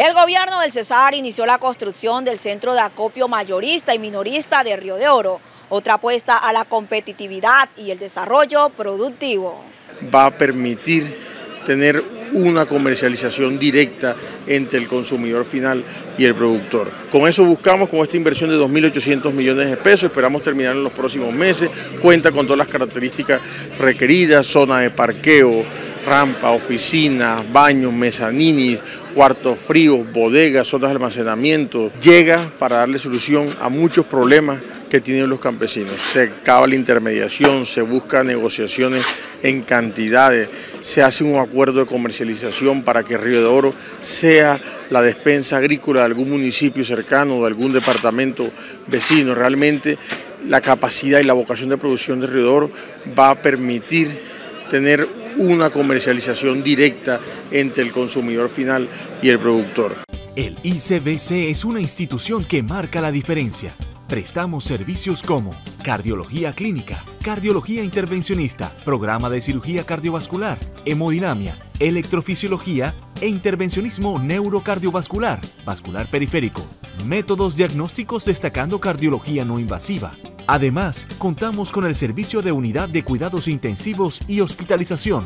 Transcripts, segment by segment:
El gobierno del Cesar inició la construcción del centro de acopio mayorista y minorista de Río de Oro, otra apuesta a la competitividad y el desarrollo productivo. Va a permitir tener una comercialización directa entre el consumidor final y el productor. Con eso buscamos, con esta inversión de 2.800 millones de pesos, esperamos terminar en los próximos meses, cuenta con todas las características requeridas, zona de parqueo, rampa, oficinas, baños, mezaninis, cuartos fríos, bodegas, zonas de almacenamiento. Llega para darle solución a muchos problemas que tienen los campesinos. Se acaba la intermediación, se busca negociaciones en cantidades, se hace un acuerdo de comercialización para que Río de Oro sea la despensa agrícola de algún municipio cercano o de algún departamento vecino. Realmente la capacidad y la vocación de producción de Río de Oro va a permitir tener una comercialización directa entre el consumidor final y el productor. El ICBC es una institución que marca la diferencia. Prestamos servicios como cardiología clínica, cardiología intervencionista, programa de cirugía cardiovascular, hemodinamia, electrofisiología e intervencionismo neurocardiovascular, vascular periférico, métodos diagnósticos destacando cardiología no invasiva, Además, contamos con el servicio de unidad de cuidados intensivos y hospitalización,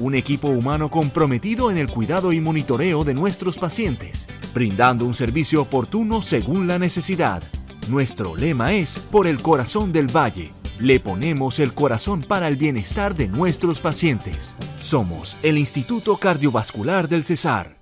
un equipo humano comprometido en el cuidado y monitoreo de nuestros pacientes, brindando un servicio oportuno según la necesidad. Nuestro lema es Por el corazón del valle. Le ponemos el corazón para el bienestar de nuestros pacientes. Somos el Instituto Cardiovascular del Cesar.